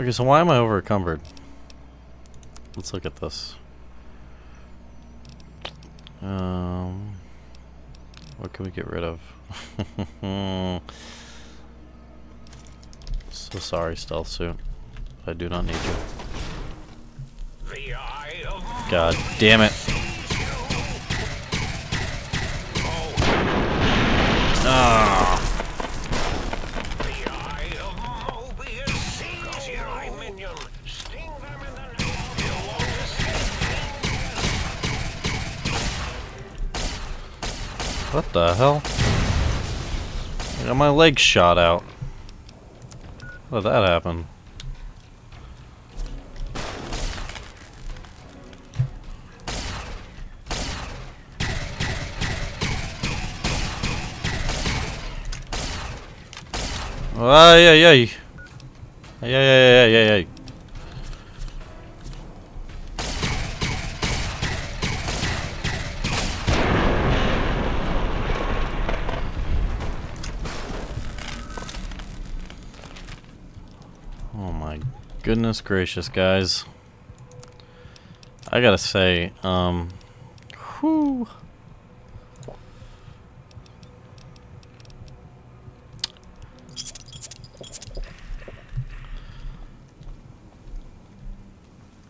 Okay, so why am I over encumbered? Let's look at this. Um, what can we get rid of? so sorry, stealth suit. I do not need you. God damn it. Ah. What the hell? I got my leg shot out. How did that happen? Ay, ay, ay. Ay, ay, ay, ay, ay, ay. Oh my goodness gracious, guys. I gotta say, um, whew.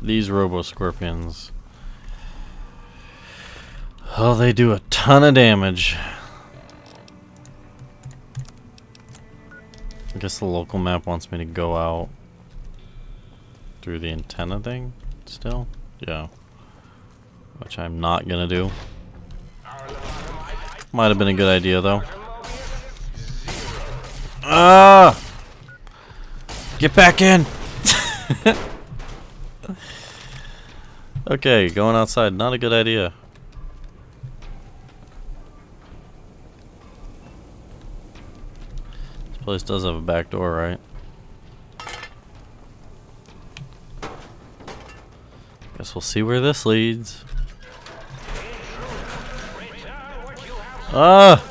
These Robo Scorpions. Oh, they do a ton of damage. I guess the local map wants me to go out through the antenna thing still? Yeah. Which I'm not gonna do. Might have been a good idea though. Ah! Get back in! okay, going outside, not a good idea. This place does have a back door, right? Guess we'll see where this leads. Ah!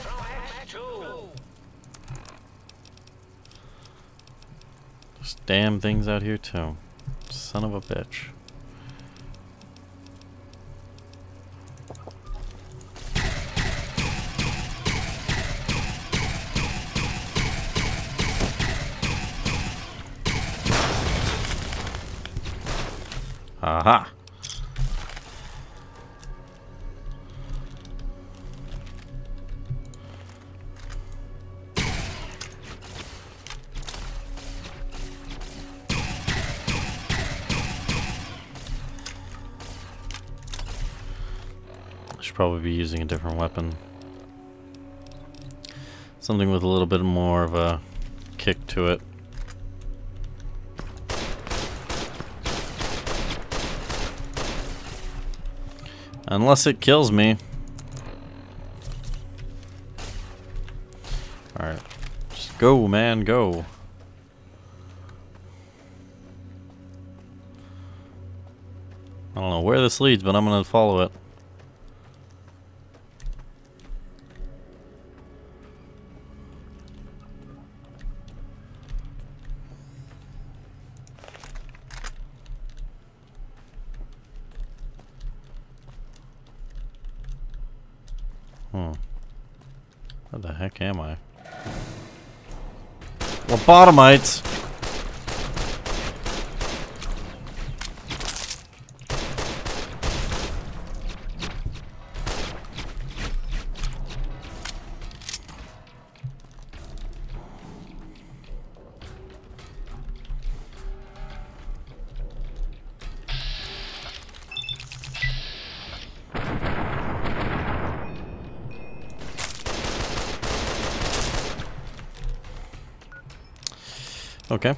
There's damn things out here too. Son of a bitch. Aha! Should probably be using a different weapon. Something with a little bit more of a kick to it. Unless it kills me. Alright. Just go, man, go. I don't know where this leads, but I'm gonna follow it. Lobotomites! Okay.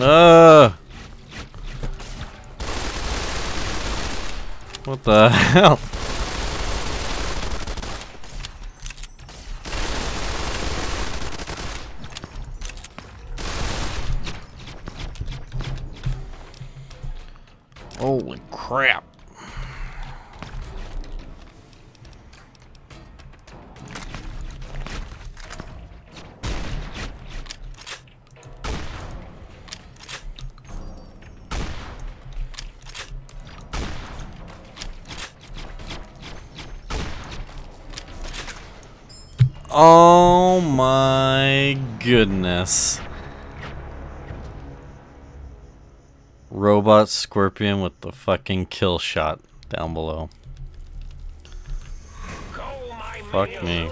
Ah! What the hell? Oh my goodness. Robot Scorpion with the fucking kill shot down below. Fuck me.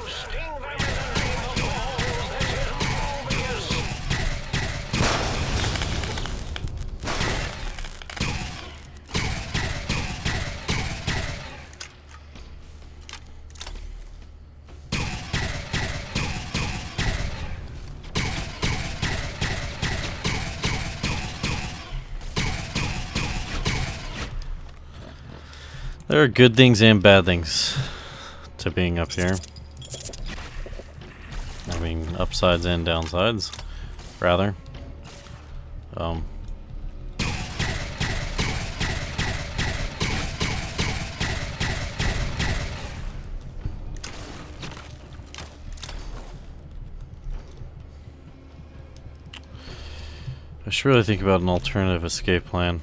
There are good things and bad things to being up here. I mean, upsides and downsides, rather. Um, I should really think about an alternative escape plan.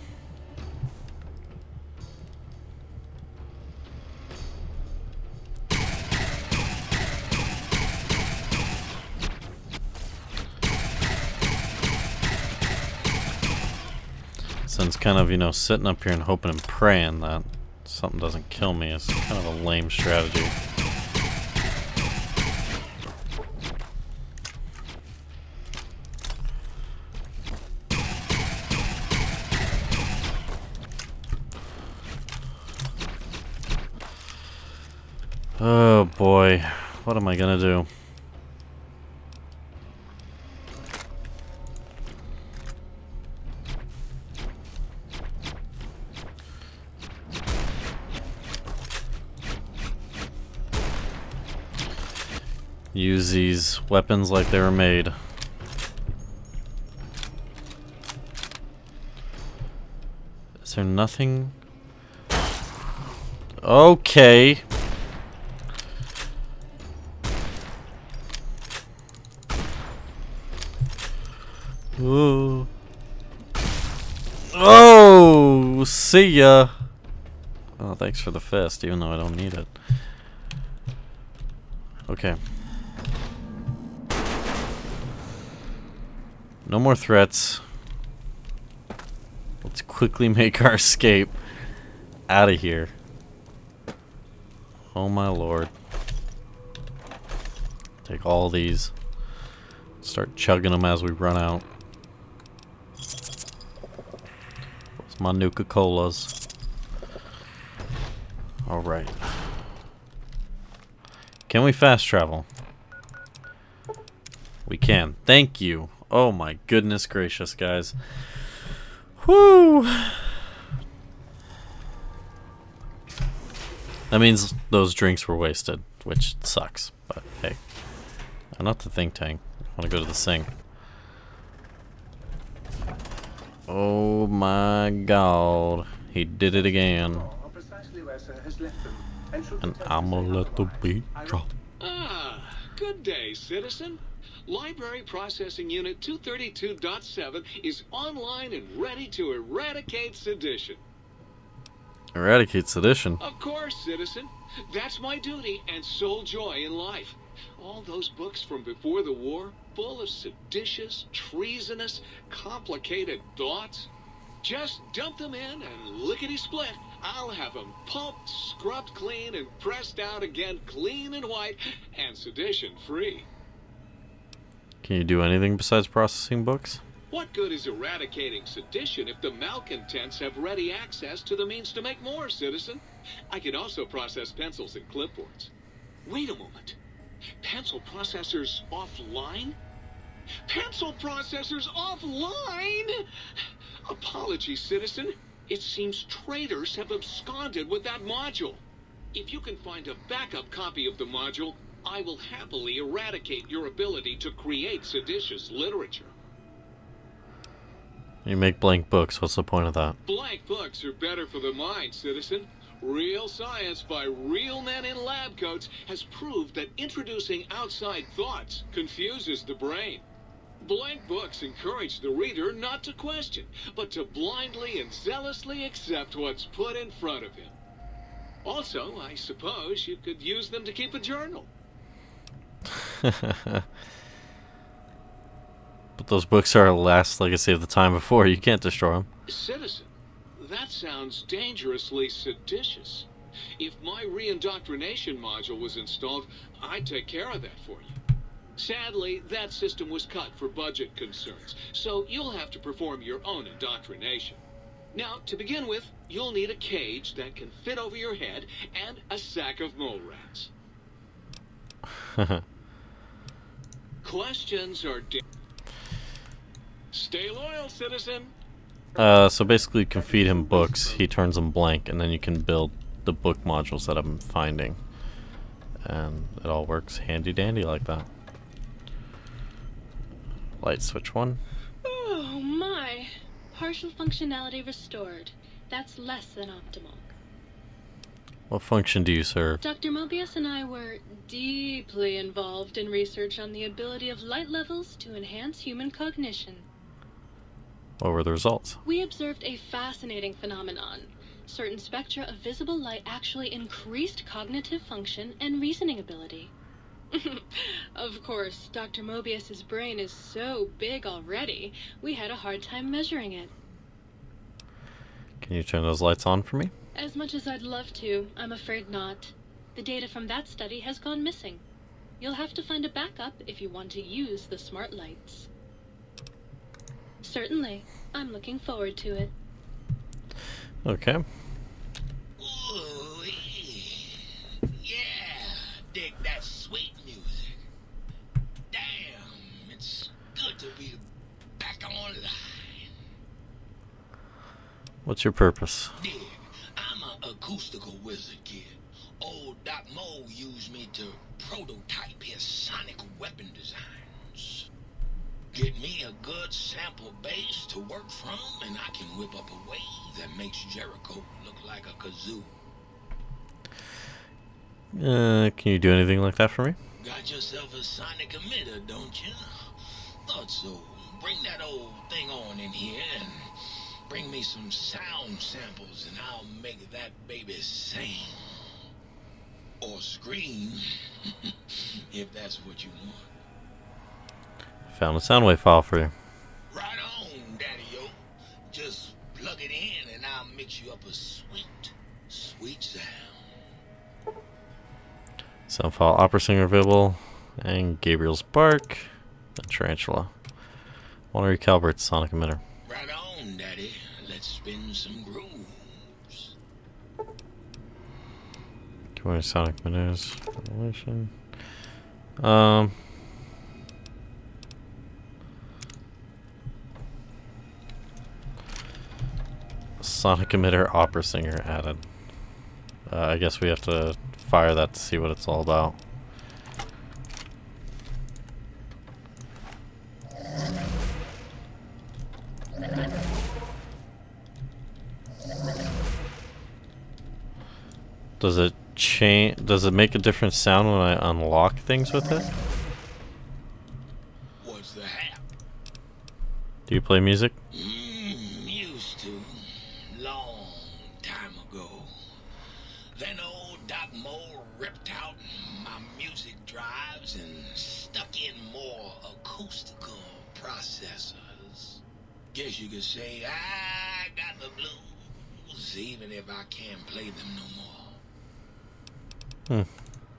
Of, you know, sitting up here and hoping and praying that something doesn't kill me is kind of a lame strategy. Oh boy, what am I gonna do? These weapons like they were made. Is there nothing? Okay. Ooh. Oh, see ya. Oh, thanks for the fist, even though I don't need it. Okay. No more threats. Let's quickly make our escape out of here. Oh my lord. Take all these. Start chugging them as we run out. What's my Nuka-Colas? Alright. Can we fast travel? We can. Thank you. Oh my goodness gracious, guys. Whoo! That means those drinks were wasted, which sucks, but hey. I'm not the think tank. I want to go to the sink. Oh my god. He did it again. And I'm gonna let the beat drop. Ah, good day, citizen. Library Processing Unit 232.7 is online and ready to eradicate sedition. Eradicate sedition? Of course, citizen. That's my duty and sole joy in life. All those books from before the war, full of seditious, treasonous, complicated thoughts. Just dump them in and lickety-split. I'll have them pumped, scrubbed clean, and pressed out again clean and white and sedition-free. Can you do anything besides processing books? What good is eradicating sedition if the malcontents have ready access to the means to make more, citizen? I can also process pencils and clipboards. Wait a moment. Pencil processors offline? Pencil processors offline? Apologies, citizen. It seems traitors have absconded with that module. If you can find a backup copy of the module, I will happily eradicate your ability to create seditious literature. You make blank books, what's the point of that? Blank books are better for the mind, citizen. Real science by real men in lab coats has proved that introducing outside thoughts confuses the brain. Blank books encourage the reader not to question, but to blindly and zealously accept what's put in front of him. Also, I suppose you could use them to keep a journal. but those books are a last legacy of the time before. You can't destroy them. Citizen, that sounds dangerously seditious. If my reindoctrination module was installed, I'd take care of that for you. Sadly, that system was cut for budget concerns, so you'll have to perform your own indoctrination. Now, to begin with, you'll need a cage that can fit over your head and a sack of mole rats. Questions are... Stay loyal, citizen. Uh, so basically you can feed him books, he turns them blank, and then you can build the book modules that I'm finding. And it all works handy dandy like that. Light switch one. Oh my. Partial functionality restored. That's less than optimal. What function do you serve? Dr. Mobius and I were deeply involved in research on the ability of light levels to enhance human cognition. What were the results? We observed a fascinating phenomenon. Certain spectra of visible light actually increased cognitive function and reasoning ability. of course, Dr. Mobius's brain is so big already, we had a hard time measuring it. Can you turn those lights on for me? As much as I'd love to, I'm afraid not. The data from that study has gone missing. You'll have to find a backup if you want to use the smart lights. Certainly. I'm looking forward to it. Okay. Ooh, yeah, dig that sweet music. Damn, it's good to be back online. What's your purpose? Get me a good sample base to work from, and I can whip up a wave that makes Jericho look like a kazoo. Uh, can you do anything like that for me? Got yourself a sonic emitter, don't you? Thought so. Bring that old thing on in here and bring me some sound samples and I'll make that baby sing. Or scream. if that's what you want. Found a soundwave file for you. Right on, Daddy-O. Just plug it in and I'll mix you up a sweet, sweet sound. Sound file opera singer available, and Gabriel's bark, and tarantula. Want to recalibrate the sonic emitter. Right on, Daddy. Let's spin some grooves. Community sonic emitters. Revelation. Um. Sonic emitter opera singer added. Uh, I guess we have to fire that to see what it's all about. Does it change? Does it make a different sound when I unlock things with it? What's the hap? Do you play music? Say I got the blues, even if I can't play them no more. Hmm.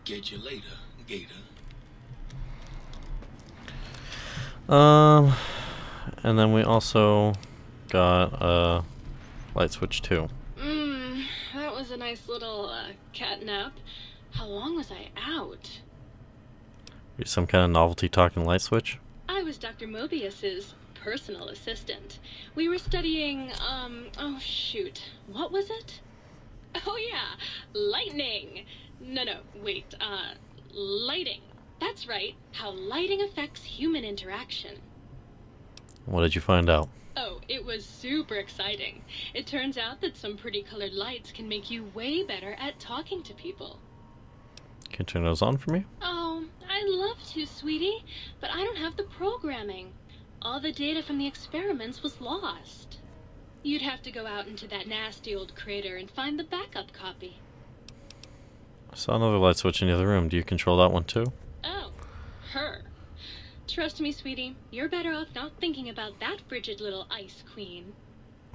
Get you later, Gator. Um, and then we also got uh, light switch too. Mmm, that was a nice little uh, cat nap. How long was I out? Some kind of novelty talking light switch. I was Dr. Mobius's personal assistant. We were studying, um, oh shoot, what was it? Oh yeah, lightning. No, no, wait, uh, lighting. That's right, how lighting affects human interaction. What did you find out? Oh, it was super exciting. It turns out that some pretty colored lights can make you way better at talking to people. Can you turn those on for me? Oh, I'd love to, sweetie, but I don't have the programming. All the data from the experiments was lost. You'd have to go out into that nasty old crater and find the backup copy. I saw another light switch in the other room. Do you control that one too? Oh, her. Trust me, sweetie, you're better off not thinking about that frigid little ice queen.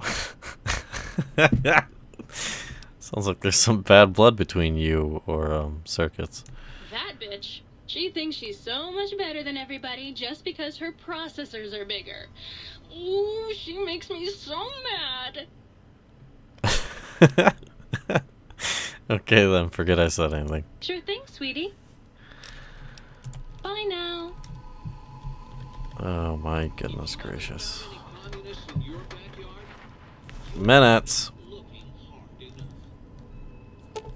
Sounds like there's some bad blood between you or um, circuits. That bitch. She thinks she's so much better than everybody just because her processors are bigger. Ooh, she makes me so mad. okay then, forget I said anything. Sure thing, sweetie. Bye now. Oh my goodness gracious. Communists in your backyard? Minutes. Looking hard enough.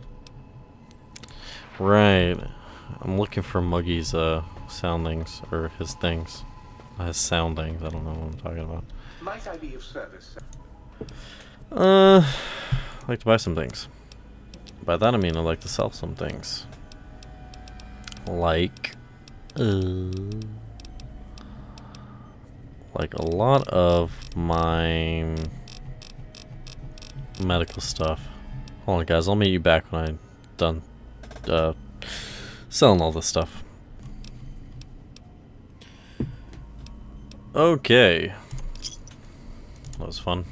Right. I'm looking for Muggy's uh soundings or his things. His soundings. I don't know what I'm talking about. Might I be of service, sir? Uh, I'd like to buy some things. By that I mean I'd like to sell some things. Like, uh, like a lot of my medical stuff. Hold on, guys. I'll meet you back when I'm done uh, selling all this stuff. Okay. That was fun.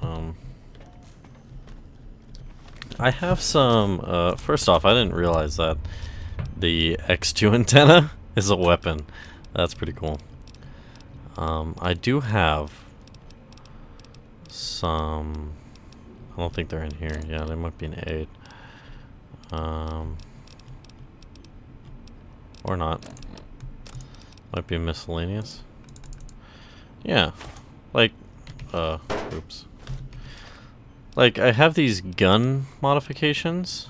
Um, I have some. Uh, first off, I didn't realize that the X2 antenna is a weapon. That's pretty cool. Um, I do have some. I don't think they're in here. Yeah, they might be in aid. Um, or not. Might be miscellaneous. Yeah, like uh, oops. Like, I have these gun modifications.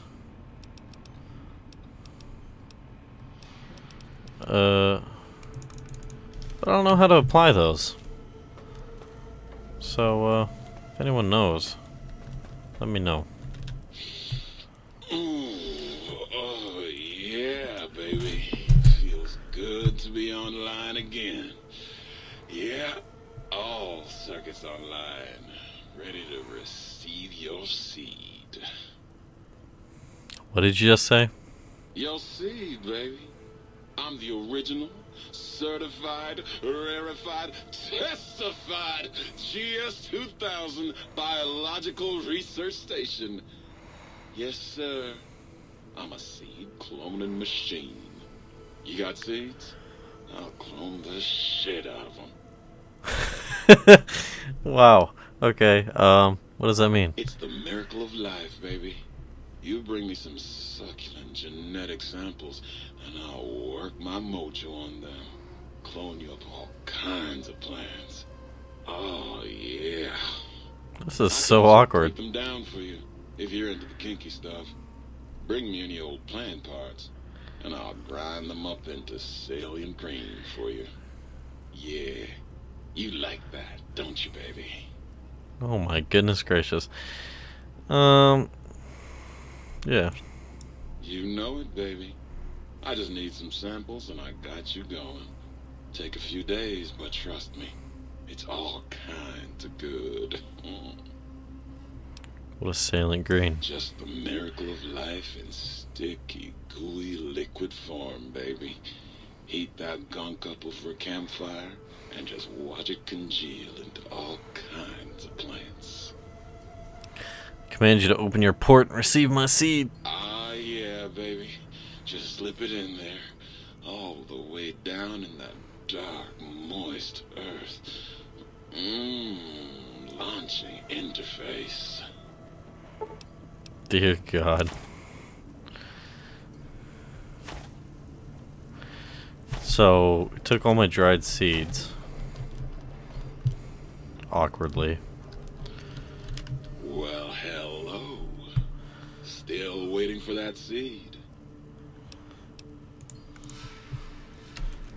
Uh, but I don't know how to apply those. So, uh, if anyone knows, let me know. Seed. What did you just say? Your seed, baby. I'm the original, certified, rarefied, testified GS2000 Biological Research Station. Yes, sir. I'm a seed cloning machine. You got seeds? I'll clone the shit out of them. wow. Okay. Um, what does that mean? It's the miracle of life, baby. You bring me some succulent genetic samples, and I'll work my mojo on them. Clone you up all kinds of plants. Oh, yeah. This is so awkward. Break them down for you, if you're into the kinky stuff. Bring me any old plant parts, and I'll grind them up into salient green for you. Yeah, you like that, don't you, baby? Oh my goodness gracious. Um, yeah. You know it, baby. I just need some samples and I got you going. Take a few days, but trust me, it's all kinds of good. Mm. What a salient green. Just the miracle of life in sticky, gooey liquid form, baby. Heat that gunk up over a campfire and just watch it congeal into all kinds of plants. Command you to open your port and receive my seed. Ah, yeah, baby. Just slip it in there. All the way down in that dark, moist earth. Mmm, launching interface. Dear God. So, took all my dried seeds. awkwardly. Well, hello. Still waiting for that seed.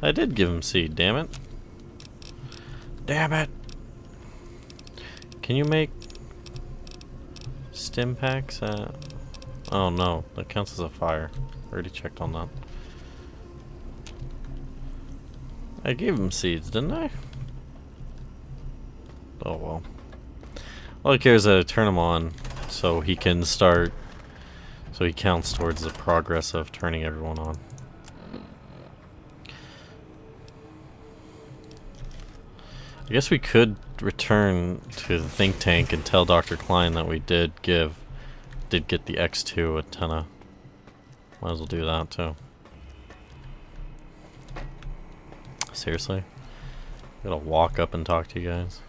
I did give him seed, damn it. Damn it! Can you make Stimpaks? Uh, oh no, that counts as a fire. Already checked on that. I gave him seeds, didn't I? Oh well. All I care is I turn him on so he can start, so he counts towards the progress of turning everyone on. I guess we could return to the think tank and tell Dr. Klein that we did give, did get the X2 antenna. Might as well do that too. Seriously? I Gotta walk up and talk to you guys.